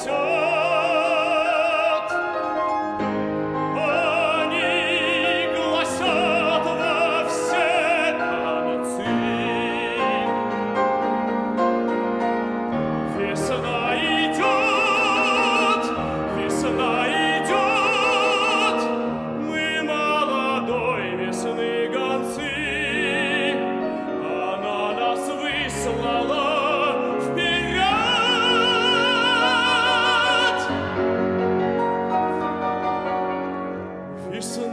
Все Anderson.